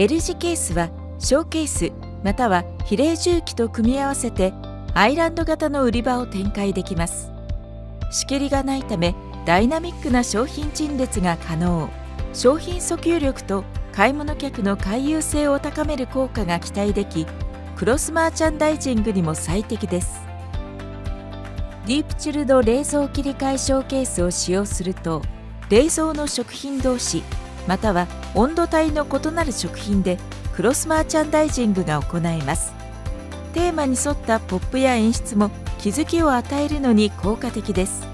L 字ケースはショーケースまたは比例重機と組み合わせてアイランド型の売り場を展開できます。仕切りがないためダイナミックな商品陳列が可能。商品訴求力と買い物客の回遊性を高める効果が期待できクロスマーチャンダイジングにも最適です。ディープチルド冷蔵切り替えショーケースを使用すると冷蔵の食品同士または温度帯の異なる食品でクロスマーチャンダイジングが行えます。テーマに沿ったポップや演出も気づきを与えるのに効果的です。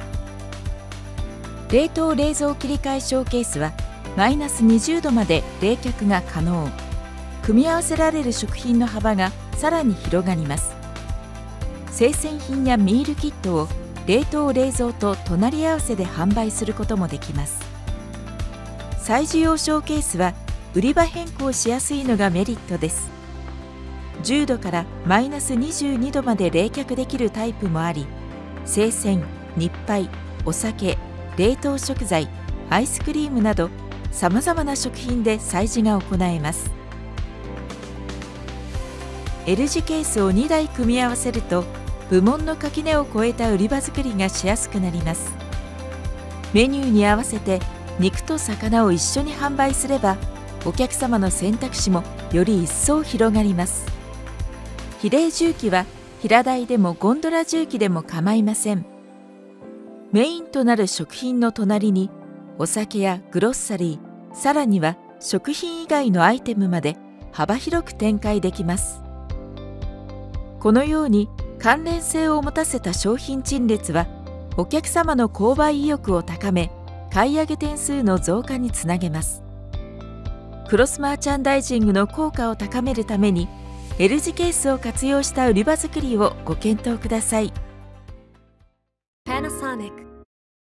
冷凍冷蔵切り替えショーケースはマイナス20度まで冷却が可能。組み合わせられる食品の幅がさらに広がります。生鮮品やミールキットを冷凍冷蔵と隣り合わせで販売することもできます。催事用ショーケースは売り場変更しやすいのがメリットです。10度からマイナス22度まで冷却できるタイプもあり生鮮日配お酒冷凍食材アイスクリームなどさまざまな食品で催事が行えます。L 字ケースを2台組み合わせると部門の垣根を越えた売り場作りがしやすくなります。メニューに合わせて肉と魚を一緒に販売すればお客様の選択肢もより一層広がります。比例重機は平台でもゴンドラ重機でも構いません。メインとなる食品の隣にお酒やグロッサリーさらには食品以外のアイテムまで幅広く展開できます。このように関連性を持たせた商品陳列はお客様の購買意欲を高め買い上げ点数の増加につなげます。クロスマーチャンダイジングの効果を高めるために L 字ケースを活用した売り場作りをご検討ください。Panasonic